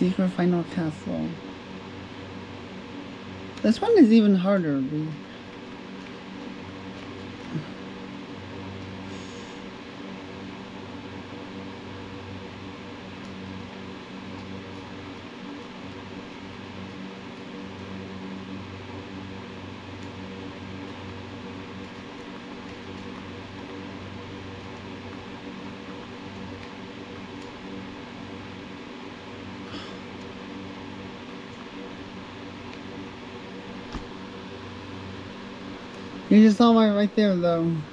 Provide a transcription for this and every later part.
Secret Final Castle. This one is even harder. You just saw right right there though.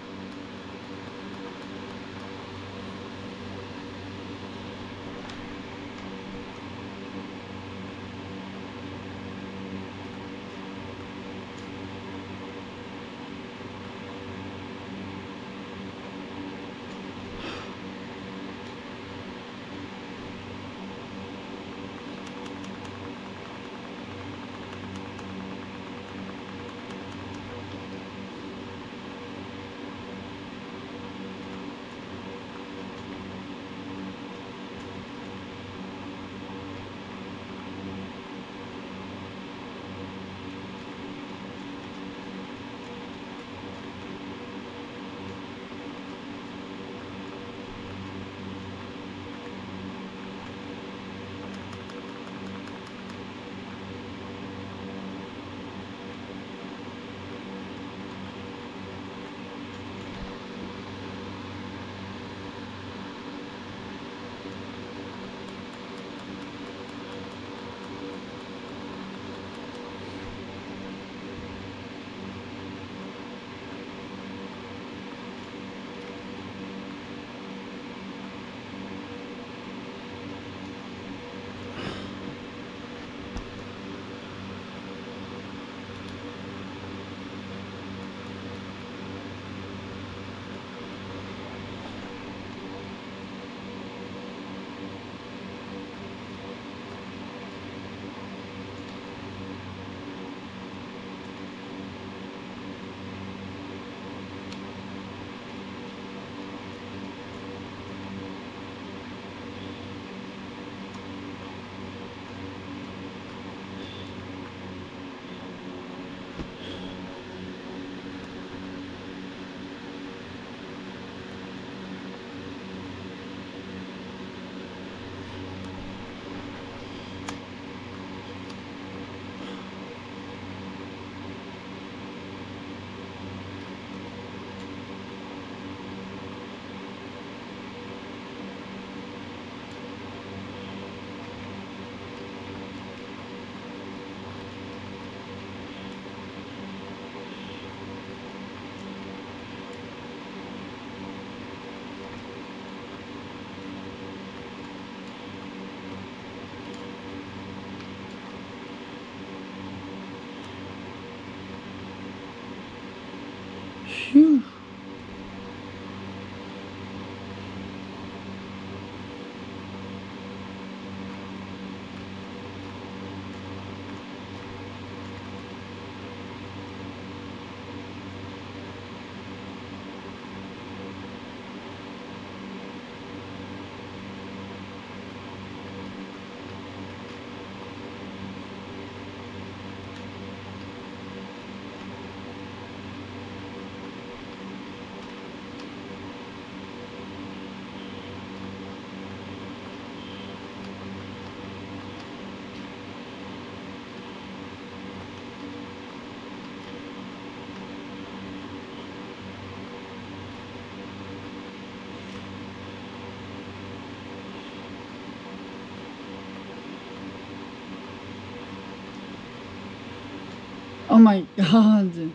Oh my god.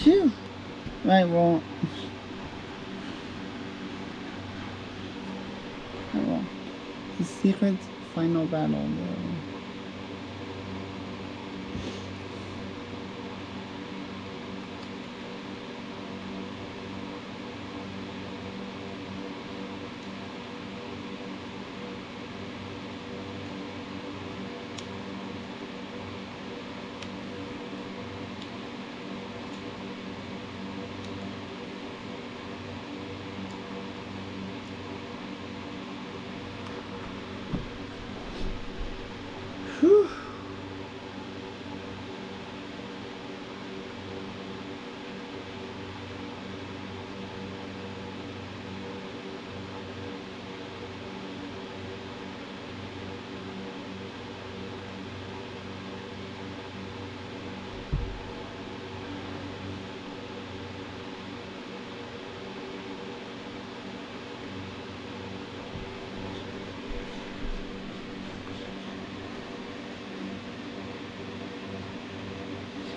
Phew. Right, well. Oh, well. The secret final battle, though.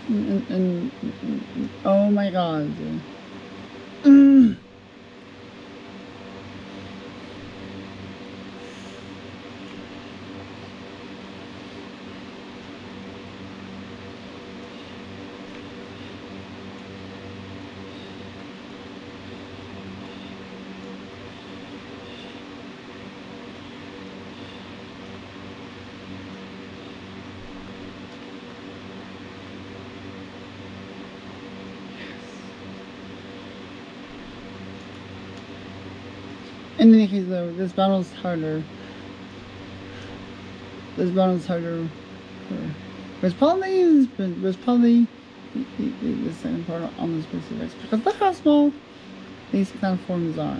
And, and, oh my god. Mm. In any case, though, this battle's harder. This battle's harder. For, there's probably there's probably the, second part on the specifics because look how small these platforms are.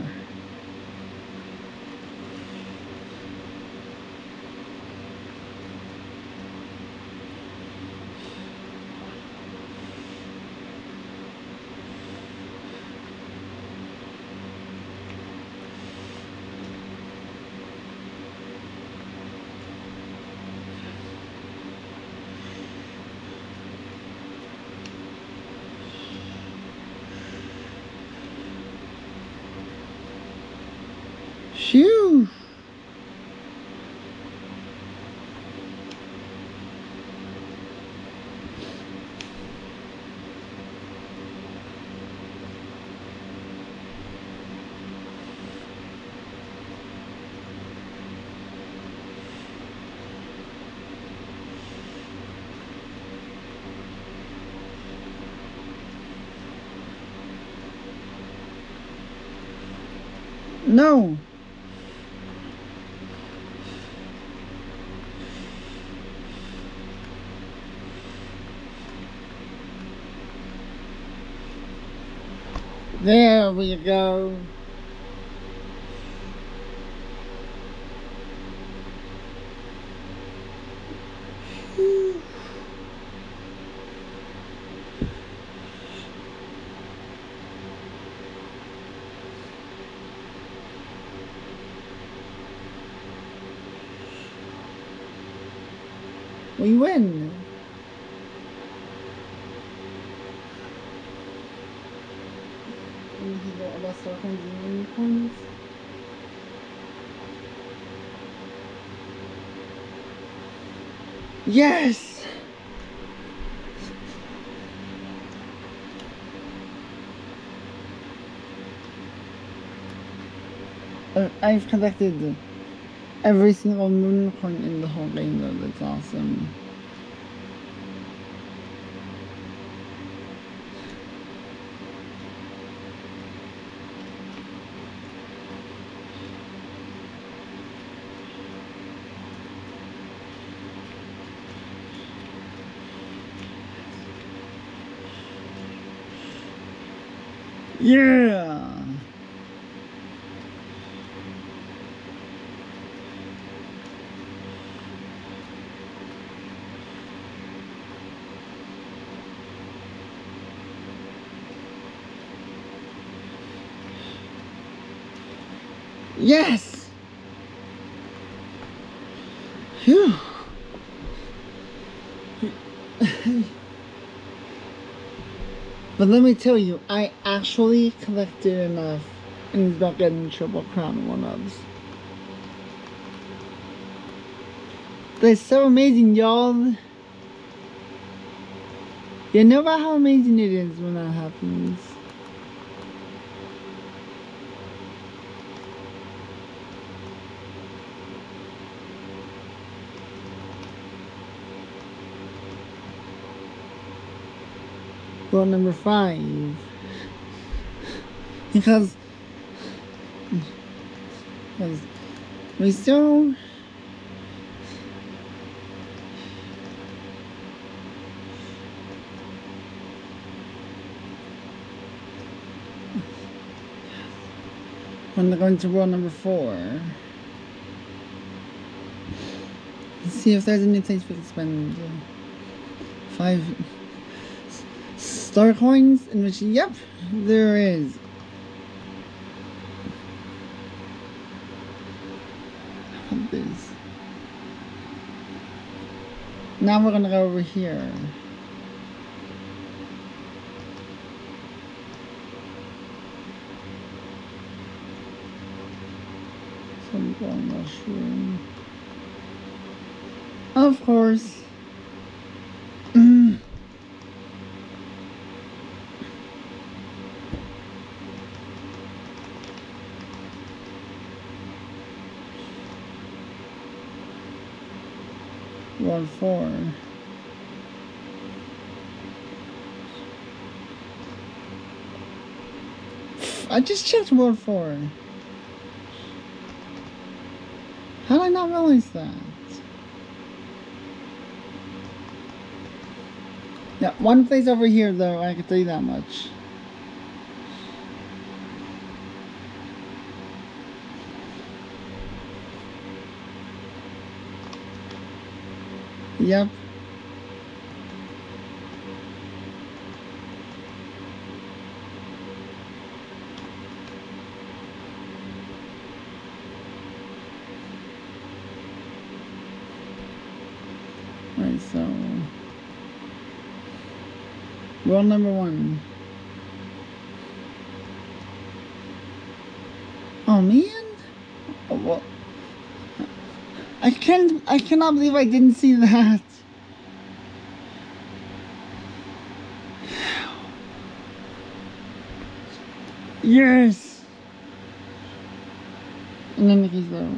No! There we go. We win. And he got about 700 unicorns. Yes! Uh, I've collected every single moon coin in the whole game though, that's awesome. Yeah! Yes! Phew. But let me tell you, I actually collected enough and about getting triple crown one-ups. That's so amazing, y'all. You know about how amazing it is when that happens. Number five. Because, because we still when they're going to world number four. See if there's any place we can spend five star coins? In which, yep, there is. This. Now we're gonna go over here. Some mushroom. Of course. 4. I just checked World 4. How did I not realize that? Yeah, one place over here though, I can tell you that much. Yep. Right, so world number one. Oh man. Oh, well. I can't I cannot believe I didn't see that. Yes. And then Mickey's there.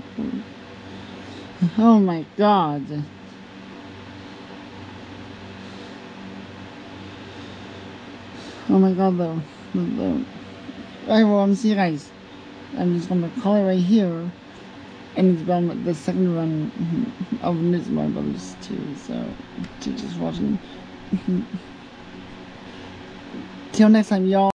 Oh my god. Oh my god though. Alright, well I'm see you guys. I'm just gonna call it right here. And it's been the second run of Nisma Brothers too, so to just watching. Till next time, y'all.